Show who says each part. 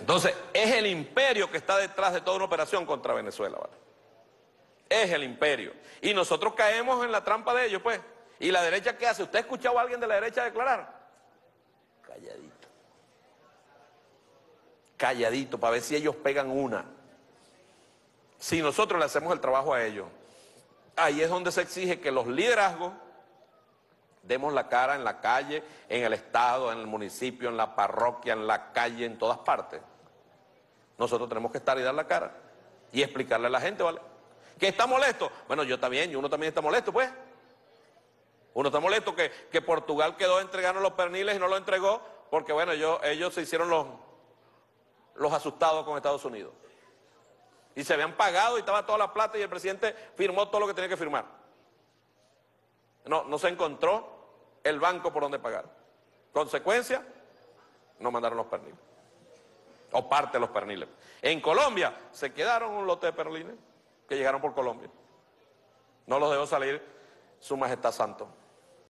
Speaker 1: Entonces, es el imperio que está detrás de toda una operación contra Venezuela, ¿vale? Es el imperio. Y nosotros caemos en la trampa de ellos, pues. ¿Y la derecha qué hace? ¿Usted ha escuchado a alguien de la derecha declarar? Calladito. Calladito, para ver si ellos pegan una. Si nosotros le hacemos el trabajo a ellos, ahí es donde se exige que los liderazgos demos la cara en la calle, en el estado, en el municipio, en la parroquia, en la calle, en todas partes. Nosotros tenemos que estar y dar la cara y explicarle a la gente, ¿vale? ¿Que está molesto? Bueno, yo también, uno también está molesto, pues. Uno está molesto que, que Portugal quedó entregando los perniles y no lo entregó porque, bueno, ellos se hicieron los, los asustados con Estados Unidos. Y se habían pagado y estaba toda la plata y el presidente firmó todo lo que tenía que firmar. No, no se encontró el banco por donde pagar. Consecuencia, no mandaron los perniles. O parte de los perniles. En Colombia se quedaron un lote de perniles que llegaron por Colombia. No los dejó salir su majestad santo.